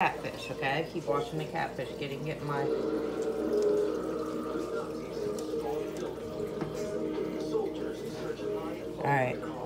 catfish, okay? I Keep watching the catfish. Getting get my Alright.